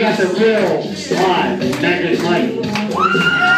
got the real live Magic light.